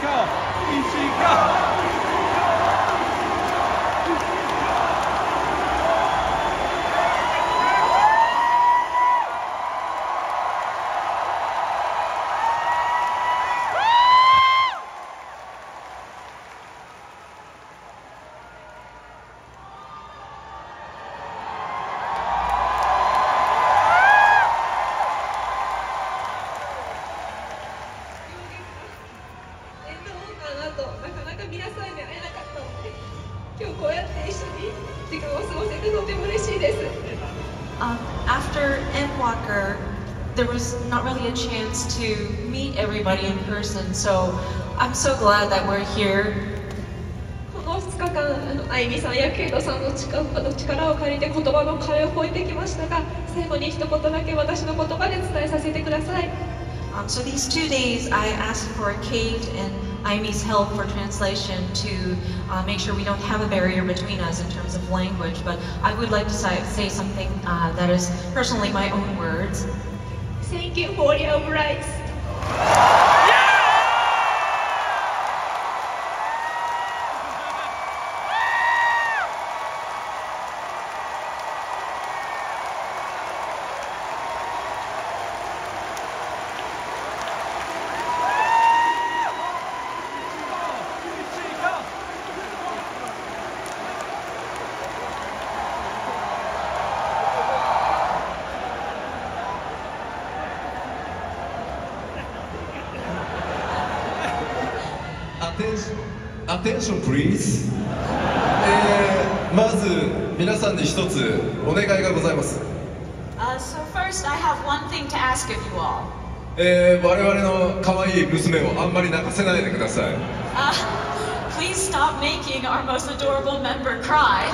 call. となかなか皆さんに会えなかったので今日こうやって一緒に時間を過ごせてとても嬉しいです。Um, after Endwalker, there was not really a chance to meet everybody in person, so I'm so glad that we're here 日間あゆみさんやケイトさんの力を借りて言葉の壁を越えてきましたが最後に一言だけ私の言葉で伝えさせてください。Um, so these two days I asked for a cave and Imi's help for translation to uh, make sure we don't have a barrier between us in terms of language. But I would like to say, say something uh, that is personally my own words. Thank you for your rights. アテンションプリーズ、えー、まず皆さんに一つお願いがございます。我々の可愛い娘をあんまり泣かせないでください、uh, please stop making our most adorable member cry.